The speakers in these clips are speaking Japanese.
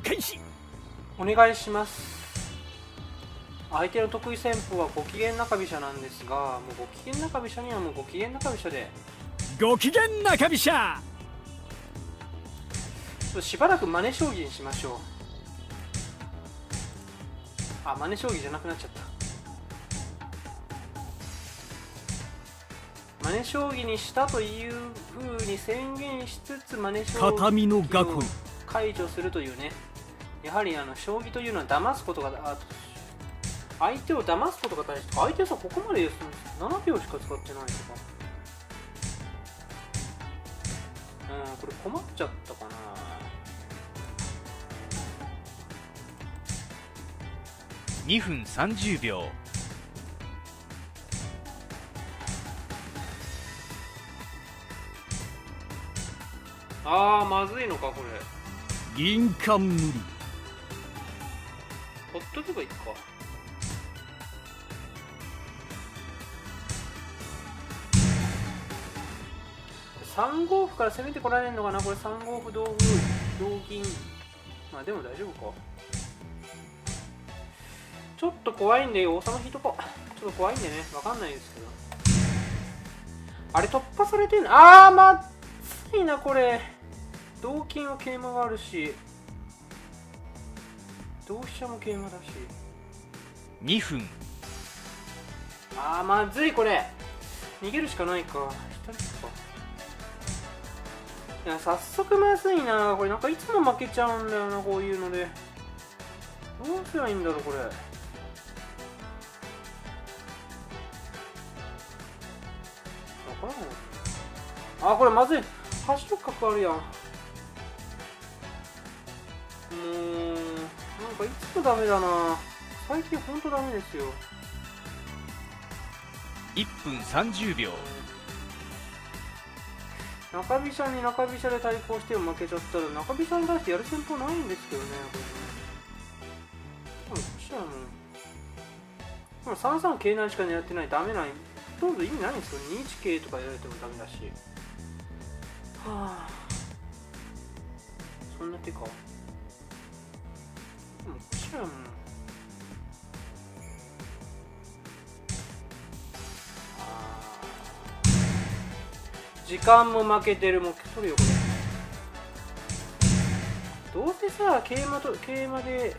開始お願いします。相手の得意戦法はご機嫌中飛車なんですがもうご機嫌中飛車にはもうご機嫌中飛車で。ご機嫌中飛車しばらく真似将棋にしましょう。あ真似将棋じゃなくなっちゃった。真似将棋にしたというふうに宣言しつつ真似将畳の囲い棋を解除するというねやはりあの将棋というのは騙すことがあ相手を騙すことが大事相手はさここまで7秒しか使ってないとか。うんこれ困っちゃったかな。2分30秒。あーまずいのかこれ銀冠。ほっとけばいいか。3五歩から攻めてこられるのかな？これ3五歩同歩同銀。まあでも大丈夫か。ちょっと怖いんで王様引いとこちょっと怖いんでね。わかんないですけど。あれ突破されてんの？あーまずいなこれ。同金は桂馬があるし同飛車も桂馬だし。2分。あーまずいこれ。逃げるしかないか。下ですか。いや早速まずいなこれ。なんかいつも負けちゃうんだよなこういうので。どうすりゃいいんだろうこれ。あこれまずい。8六角あるやんもうなんかいつもダメだな。最近ほんとダメですよ。1分30秒。中飛車に中飛車で対抗しても負けちゃったら中飛車に対してやる戦法ないんですけどねこれね。こっちはもうでも3三桂成しか狙ってないダメないほとんど意味ないんですよ。2一桂とかやられてもダメだし。はあ。そんな手かでもちはもう時間も負けてるもう取るよ。これどうせさ桂馬と桂馬で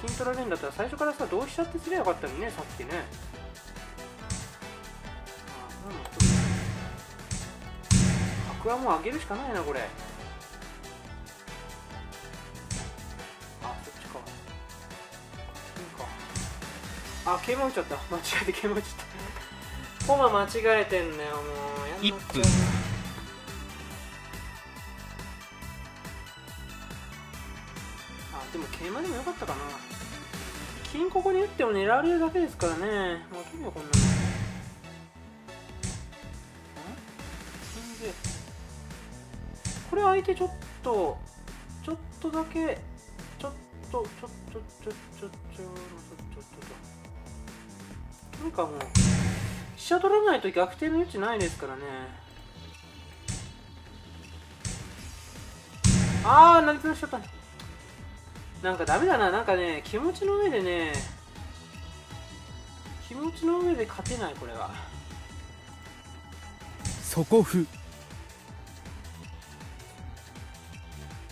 金取られるんだったら最初からさ同飛車ってすりゃよかったのにねさっきね。あなんだ角はもう上げるしかないなこれ。あ桂馬打っちゃった。間違えて桂馬打っちゃった。コマ間違えてんだよもう。やっちゃう。1分。あでも桂馬でもよかったかな。金ここに打っても狙われるだけですからね。負けるよこんなの。ん金で。これ相手ちょっとちょっとだけちょっとちょっとちょちょちょちょちょちょちょなんかもう飛車取らないと逆転の余地ないですからね。ああ何つしちゃったなんかダメだな。なんかね気持ちの上でね気持ちの上で勝てないこれは。底歩こ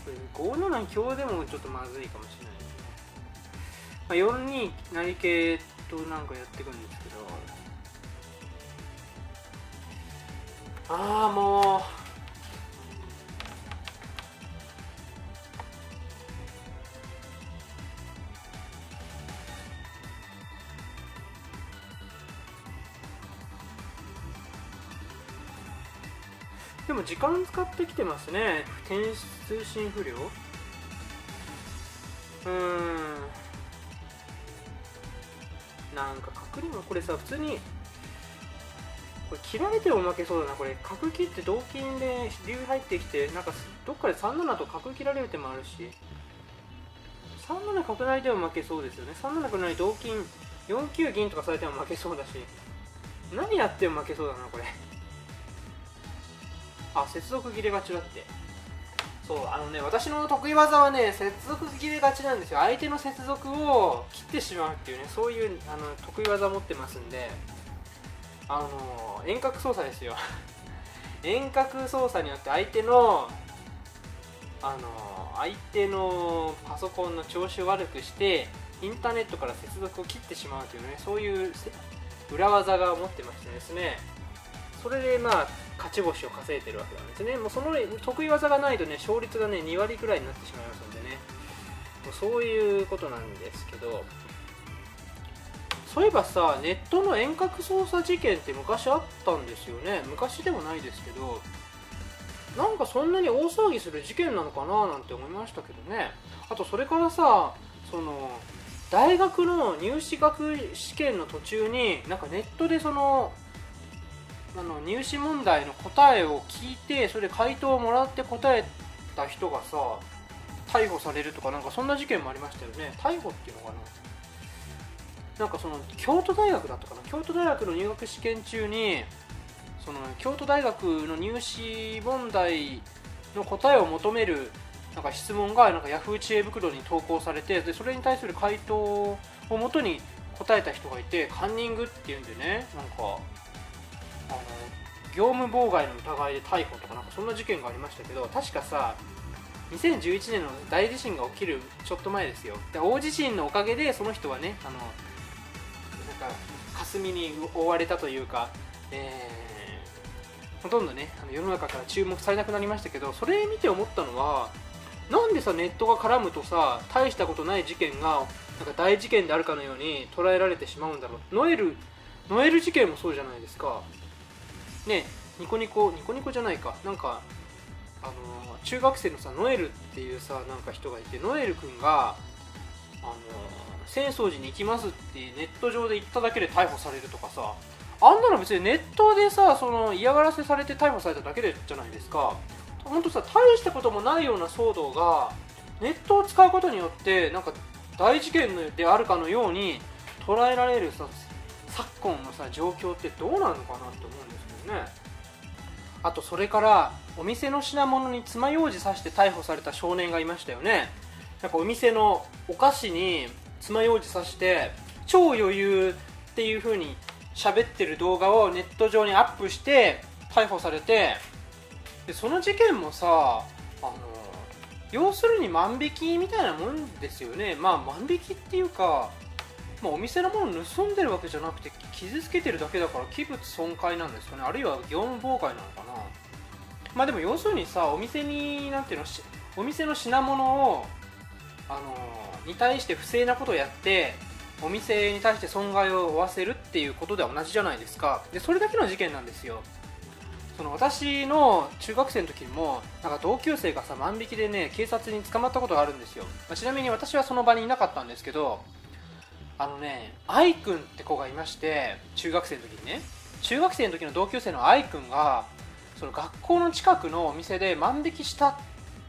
れ5七に強でもちょっとまずいかもしれないですね、まあ、4二成桂となんかやっていくんですけど。ああもう。でも時間使ってきてますね。天通信不良うーん。なんか角にもこれさ普通にこれ切られても負けそうだなこれ。角切って同金で竜入ってきてなんかどっかで3七と角切られる手もあるし。3七角成でも負けそうですよね。3七角成同金4九銀とかされても負けそうだし。何やっても負けそうだなこれ。あ接続切れがちだって。そうあのね私の得意技はね接続切れがちなんですよ。相手の接続を切ってしまうっていうねそういうあの得意技持ってますんであの遠隔操作ですよ。遠隔操作によって相手のあの相手のパソコンの調子を悪くしてインターネットから接続を切ってしまうというねそういう裏技が持ってましてですね。それでまあ勝ち星を稼いでるわけなんですね。もうその得意技がないとね勝率がね2割くらいになってしまいますのでね。もうそういうことなんですけど。そういえばさネットの遠隔操作事件って昔あったんですよね。昔でもないですけど。なんかそんなに大騒ぎする事件なのかななんて思いましたけどね。あとそれからさその大学の入試学試験の途中になんかネットでそのあの入試問題の答えを聞いてそれで回答をもらって答えた人がさ逮捕されるとかなんかそんな事件もありましたよね。逮捕っていうのかな？なんかその京都大学だったかな？京都大学の入学試験中にその京都大学の入試問題の答えを求めるなんか質問がなんかヤフー知恵袋に投稿されてでそれに対する回答をもとに答えた人がいてカンニングっていうんでねなんか業務妨害の疑いで逮捕とかなんかそんな事件がありましたけど確かさ2011年の大地震が起きるちょっと前ですよ。で大地震のおかげでその人はねあのなんか霞に覆われたというか、えーほとんどねあの世の中から注目されなくなりましたけどそれ見て思ったのはなんでさネットが絡むとさ大したことない事件がなんか大事件であるかのように捉えられてしまうんだろう。ノエルノエル事件もそうじゃないですか。ねニコニコニコニコじゃないか。なんかあの中学生のさノエルっていうさなんか人がいてノエル君があの浅草寺に行きますってネット上で言っただけで逮捕されるとかさあんなの別にネットでさその嫌がらせされて逮捕されただけでじゃないですか。本当さ大したこともないような騒動がネットを使うことによってなんか大事件であるかのように捉えられるさ昨今のさ状況ってどうなのかなって思うんですね。あとそれからお店の品物に爪楊枝刺して逮捕された少年がいましたよね。なんかお店のお菓子に爪楊枝刺して超余裕っていう風に喋ってる動画をネット上にアップして逮捕されて。でその事件もさあの要するに万引きみたいなもんですよね。まあ万引きっていうか、まあ、お店のもの盗んでるわけじゃなくて傷つけてるだけだから器物損壊なんですかね。あるいは業務妨害なのかな。まあでも要するにさお店になんていうのお店の品物をあのに対して不正なことをやってお店に対して損害を負わせるっていうことでは同じじゃないですか。でそれだけの事件なんですよ。その私の中学生の時にもなんか同級生がさ万引きでね警察に捕まったことがあるんですよ、まあちなみに私はその場にいなかったんですけどあのね愛くんって子がいまして中学生の時にね。中学生の時の同級生の愛くんがその学校の近くのお店で万引きした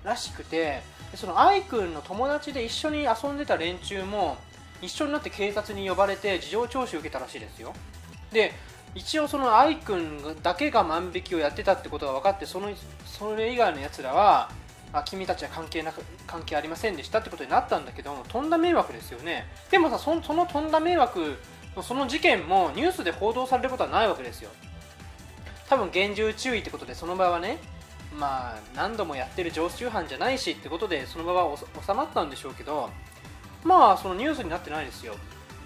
らしくてその愛くんの友達で一緒に遊んでた連中も一緒になって警察に呼ばれて事情聴取を受けたらしいですよ。で一応その愛くんだけが万引きをやってたってことが分かってそのそれ以外のやつらはあ君たちは関係なく関係ありませんでしたってことになったんだけどもとんだ迷惑ですよね。でもさそそのとんだ迷惑のその事件もニュースで報道されることはないわけですよ。多分厳重注意ってことでその場はねまあ何度もやってる常習犯じゃないしってことでその場は収まったんでしょうけどまあそのニュースになってないですよ。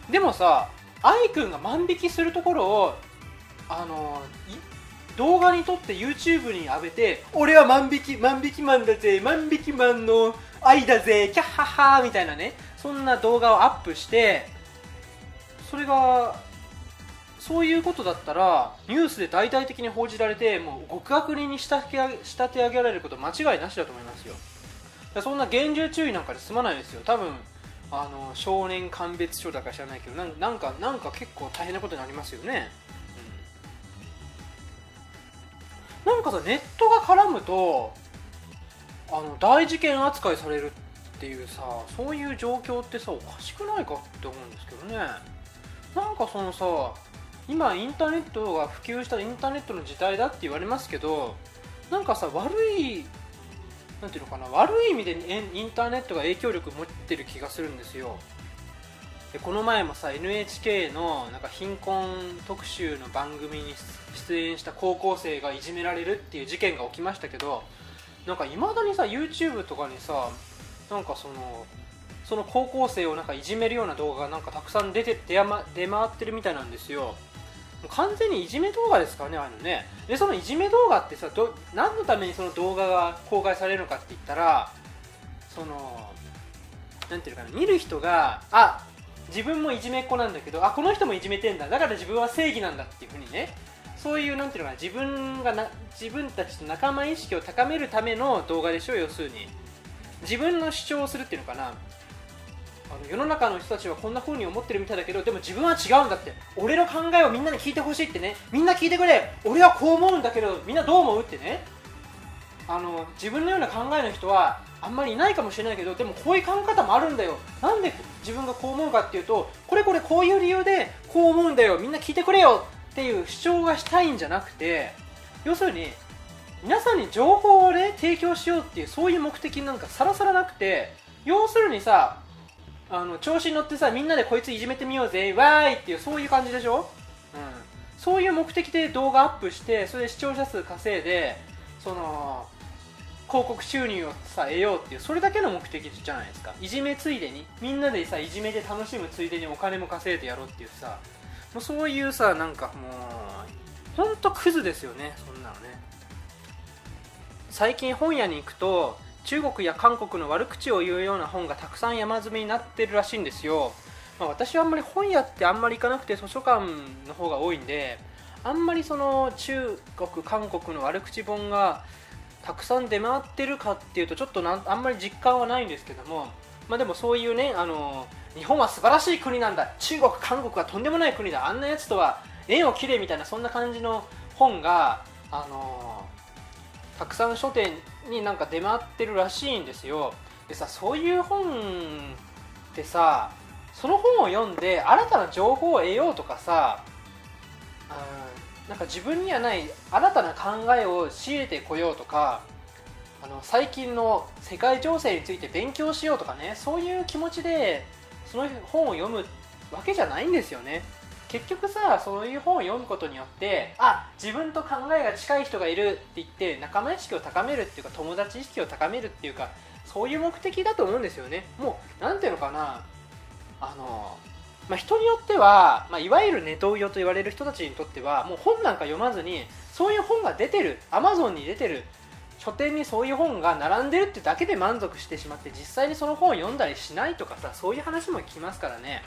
でもさ愛くんが万引きするところをあの動画に撮って YouTube に上げて俺は万引き万引きマンだぜ万引きマンの愛だぜキャッハッハーみたいなねそんな動画をアップしてそれがそういうことだったらニュースで大々的に報じられてもう極悪人に仕立て上げられること間違いなしだと思いますよ。そんな厳重注意なんかで済まないですよ。多分あの少年鑑別所だか知らないけどななんかなんか結構大変なことになりますよね、なんかさネットが絡むとあの大事件扱いされるっていうさそういう状況ってさおかしくないかって思うんですけどね。なんかそのさ今インターネットが普及したインターネットの時代だって言われますけどなんかさ悪いなんていうのかな悪い意味でインターネットが影響力持ってる気がするんですよ。でこの前もさ NHK のなんか貧困特集の番組に出演した高校生がいじめられるっていう事件が起きましたけどなんかいまだにさ YouTube とかにさなんかそのその高校生をなんかいじめるような動画がなんかたくさん出て出や、ま、出回ってるみたいなんですよ。完全にいじめ動画ですからねあのね。でそのいじめ動画ってさど何のためにその動画が公開されるのかって言ったらそのなんていうかな見る人があ自分もいじめっ子なんだけどあこの人もいじめてんだ。だから自分は正義なんだっていうふうにね。そういうなんていうのかな自分がな自分たちと仲間意識を高めるための動画でしょ要するに。自分の主張をするっていうのかな。あの世の中の人たちはこんな風に思ってるみたいだけどでも自分は違うんだって。俺の考えをみんなに聞いてほしいってね。みんな聞いてくれ。俺はこう思うんだけどみんなどう思うってね。あの自分のような考えの人はあんまりいないかもしれないけどでもこういう考え方もあるんだよ。なんで自分がこう思うかっていうとこれこれこういう理由でこう思うんだよみんな聞いてくれよっていう主張がしたいんじゃなくて要するに皆さんに情報をね提供しようっていうそういう目的なんかさらさらなくて要するにさあの調子に乗ってさみんなでこいついじめてみようぜわーいっていうそういう感じでしょ、うん、そういう目的で動画アップしてそれで視聴者数稼いでその広告収入をさ得ようっていうそれだけの目的じゃないですか。いじめついでにみんなでさいじめで楽しむついでにお金も稼いでやろうっていうさもうそういうさなんかもうほんとクズですよねそんなのね。最近本屋に行くと中国や韓国の悪口を言うような本がたくさん山積みになってるらしいんですよ、まあ、私はあんまり本屋ってあんまり行かなくて図書館の方が多いんであんまりその中国韓国の悪口本がたくさん出回ってるかっていうとちょっとなんあんまり実感はないんですけども、まあ、でもそういうねあの日本は素晴らしい国なんだ。中国韓国はとんでもない国だ。あんなやつとは縁を切れみたいなそんな感じの本があのたくさん書店になんか出回ってるらしいんですよ。でさそういう本ってさその本を読んで新たな情報を得ようとかさうんなんか自分にはない新たな考えを仕入れてこようとかあの最近の世界情勢について勉強しようとかねそういう気持ちでその本を読むわけじゃないんですよね。結局さそういう本を読むことによってあ自分と考えが近い人がいるって言って仲間意識を高めるっていうか友達意識を高めるっていうかそういう目的だと思うんですよね。もう何ていうのかな。あの、まあ、人によっては、まあ、いわゆるネトウヨと言われる人たちにとってはもう本なんか読まずにそういう本が出てるアマゾンに出てる書店にそういう本が並んでるってだけで満足してしまって実際にその本を読んだりしないとかさそういう話も聞きますからね。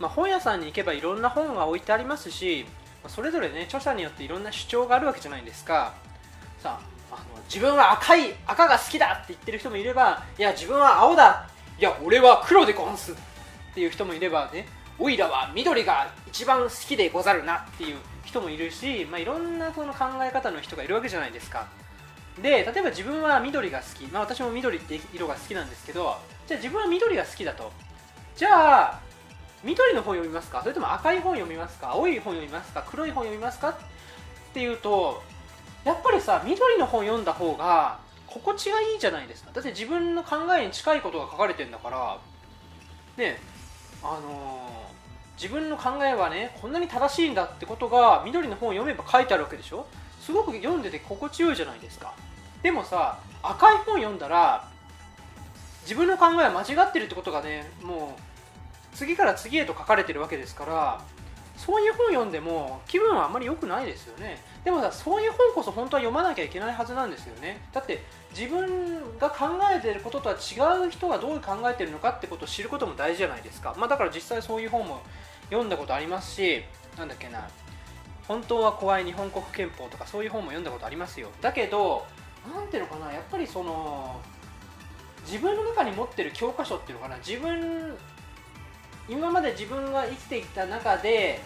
まあ、本屋さんに行けばいろんな本が置いてありますしそれぞれね著者によっていろんな主張があるわけじゃないですか。さあの自分は赤い赤が好きだって言ってる人もいればいや自分は青だ。いや俺は黒でゴンス。っていう人もいればねおいらは緑が一番好きでござるなっていう人もいるし、まあ、いろんなその考え方の人がいるわけじゃないですか。で例えば自分は緑が好き、まあ、私も緑って色が好きなんですけどじゃあ自分は緑が好きだと。じゃあ緑の本読みますか？それとも赤い本読みますか？青い本読みますか？黒い本読みますか？っていうとやっぱりさ緑の本読んだ方が心地がいいじゃないですか。だって自分の考えに近いことが書かれてんだから。ねあのー、自分の考えはねこんなに正しいんだってことが緑の本を読めば書いてあるわけでしょ？すごく読んでて心地よいじゃないですか。でもさ赤い本読んだら自分の考えは間違ってるってことがねもう次から次へと書かれてるわけですからそういう本読んでも気分はあんまり良くないですよね。でもさそういう本こそ本当は読まなきゃいけないはずなんですよね。だって自分が考えてることとは違う人がどう考えてるのかってことを知ることも大事じゃないですか、まあ、だから実際そういう本も読んだことありますしなんだっけな。本当は怖い日本国憲法とかそういう本も読んだことありますよ。だけど何ていうのかな。やっぱりその自分の中に持ってる教科書っていうのかな。自分今まで自分が生きてきた中で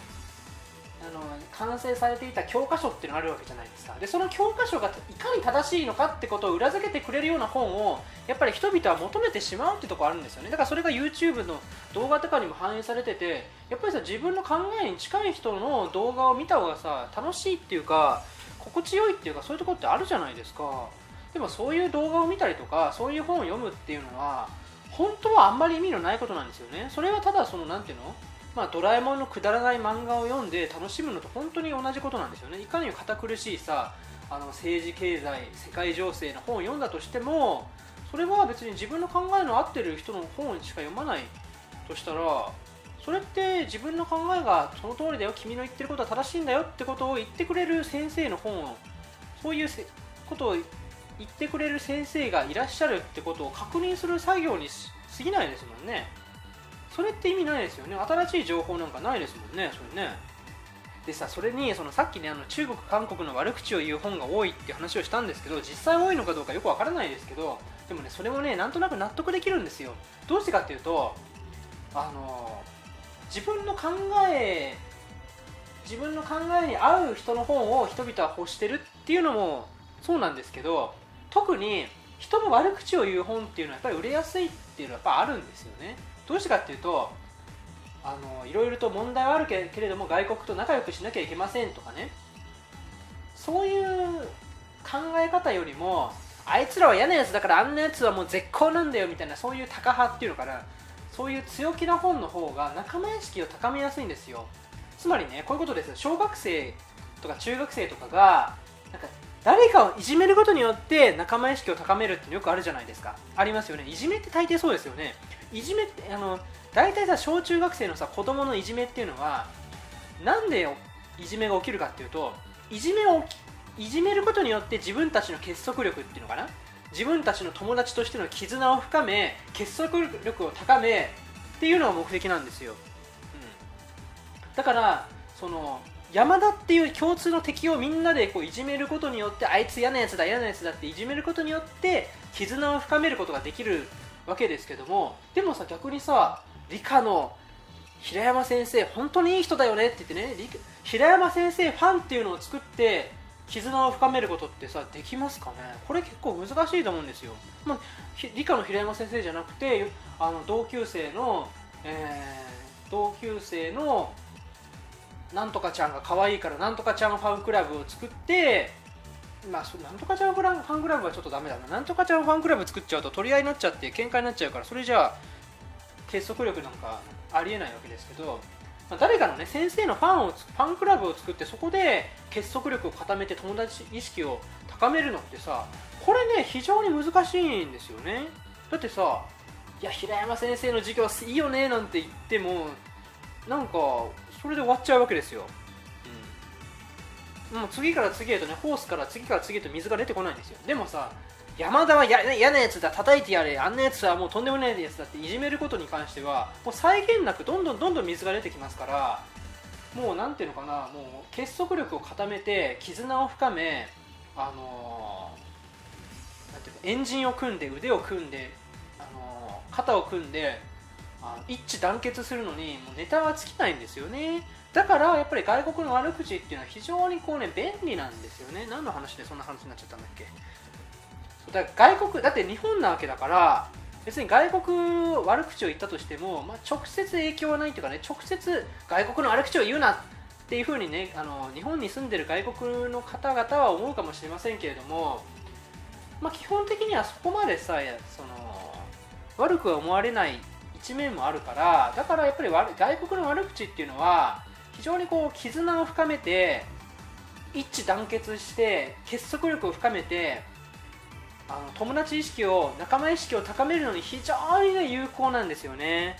あの完成されていた教科書っていうのがあるわけじゃないですか。でその教科書がいかに正しいのかってことを裏付けてくれるような本をやっぱり人々は求めてしまうってとこあるんですよね。だからそれが YouTube の動画とかにも反映されててやっぱりさ自分の考えに近い人の動画を見た方がさ楽しいっていうか心地よいっていうかそういうとこってあるじゃないですか。でもそういう動画を見たりとかそういう本を読むっていうのは本当はあんまり意味のないことなんですよね。それはただそのなんていうの？まあ、ドラえもんのくだらない漫画を読んで楽しむのと本当に同じことなんですよね。いかに堅苦しいさあの政治経済世界情勢の本を読んだとしてもそれは別に自分の考えの合ってる人の本しか読まないとしたらそれって自分の考えがその通りだよ。君の言ってることは正しいんだよってことを言ってくれる先生の本をそういうことを言ってくれる先生がいらっしゃるってことを確認する作業にし過ぎないですもんね。それって意味ないですよね。新しい情報なんかないですもんねそれね。でさそれにそのさっきねあの中国韓国の悪口を言う本が多いって話をしたんですけど実際多いのかどうかよくわからないですけどでもねそれもねなんとなく納得できるんですよ。どうしてかっていうとあの自分の考え自分の考えに合う人の本を人々は欲してるっていうのもそうなんですけど特に人の悪口を言う本っていうのはやっぱり売れやすいっていうのはやっぱあるんですよね。どうしてかっていうとあのいろいろと問題はあるけれども外国と仲良くしなきゃいけませんとかね。そういう考え方よりもあいつらは嫌なやつだからあんなやつはもう絶好なんだよみたいなそういうタカ派っていうのかな。そういう強気な本の方が仲間意識を高めやすいんですよ。つまりねこういうことです小学生とか中学生とかがなんか誰かをいじめることによって仲間意識を高めるってよくあるじゃないですか。ありますよね。いじめって大抵そうですよね。いじめってあの大体さ小中学生のさ子供のいじめっていうのはなんでいじめが起きるかっていうといじめをいじめることによって自分たちの結束力っていうのかな？自分たちの友達としての絆を深め結束力を高めっていうのが目的なんですよ、うん、だからその山田っていう共通の敵をみんなでこういじめることによってあいつ嫌なやつだ嫌なやつだっていじめることによって絆を深めることができるわけですけどもでもさ逆にさ理科の平山先生本当にいい人だよねって言ってね平山先生ファンっていうのを作って絆を深めることってさできますかね？これ結構難しいと思うんですよ、まあ、理科の平山先生じゃなくてあの同級生の、えー、同級生のなんとかちゃんが可愛いからなんとかちゃんファンクラブを作ってまあ、なんとかちゃんファンクラブはちょっとダメだな。なんとかちゃんファンクラブ作っちゃうと取り合いになっちゃって喧嘩になっちゃうからそれじゃあ結束力なんかありえないわけですけどまあ、誰かのね先生のファンをファンクラブを作ってそこで結束力を固めて友達意識を高めるのってさこれね非常に難しいんですよね。だってさいや平山先生の授業いいよねなんて言ってもなんかそれで終わっちゃうわけですよ、うん、もう次から次へとねホースから次から次へと水が出てこないんですよ。でもさ山田は嫌なやつだ叩いてやれあんなやつはもうとんでもないやつだっていじめることに関してはもう際限なくどんどんどんどん水が出てきますからもうなんていうのかなもう結束力を固めて絆を深めあのー、なんていうのエンジンを組んで腕を組んで、あのー、肩を組んで一致団結するのにもうネタは尽きないんですよね。だからやっぱり外国の悪口っていうのは非常にこうね便利なんですよね。何の話でそんな話になっちゃったんだっけ。だから外国だって日本なわけだから別に外国悪口を言ったとしても、まあ、直接影響はないというかね直接外国の悪口を言うなっていうふうにねあの日本に住んでる外国の方々は思うかもしれませんけれども、まあ、基本的にはそこまでさその悪くは思われない一面もあるからだからやっぱり外国の悪口っていうのは非常にこう絆を深めて一致団結して結束力を深めてあの友達意識を仲間意識を高めるのに非常に、ね、有効なんですよね。